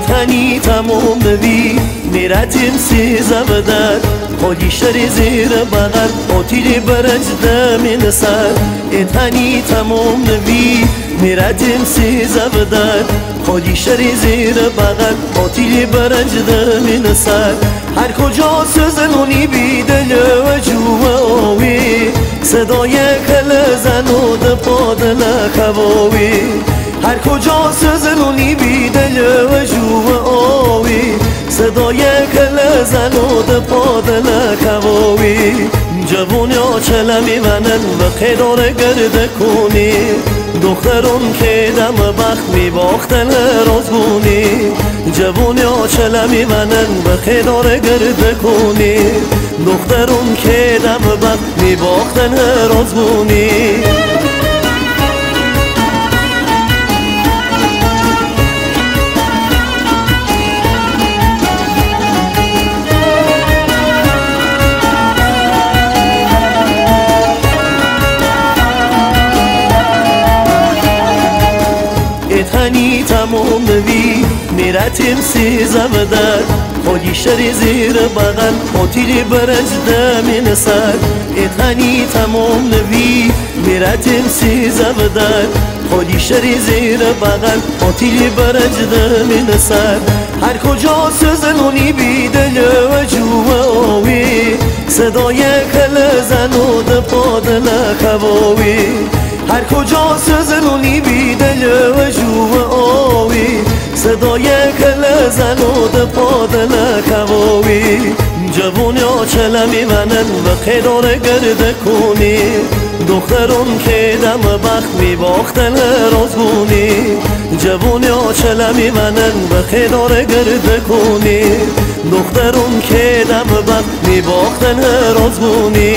اتنی تمام بی میرتیم سی زبدر خودی شری زیر بغل آتیلی برج دمین سر اتنی تمام بی میرتیم سی زبدر خودی شری زیر بغل آتیلی برج دمین سر هر کجا سزنونی بی دل و جو آوی. صدای کل زن و دپاد لخواوی هر کجا سزنونی بی صدای کل زن و دپاد لخواوی جوونی چلمی منن و خیدار گرد کنی دخترون که دم بخت می باختن رازگونی جوونی چلمی منن و خیدار گرد کنی دخترون که دم بخت می باختن رازگونی تنی تمام میرتیم سی زمدر خودی شری زیر بغل خاطیلی برج دمین سر اتنی تمام میرتیم سی زمدر خودی شری زیر بغل خاطیلی برج دمین سر هر کجا سزنونی بی دل و جو آوی صدای کل زن و دپاد لخواوی هر کجا سزنونی بی دل و صدای کل زن و دپاد لخواوی جوونی چلمی منن و خیدار گرد کنی دخترون که دم بخت می باختن رازگونی جوونی چلمی منن و خیدار گرد کنی دخترون که دم بخت می باختن رازگونی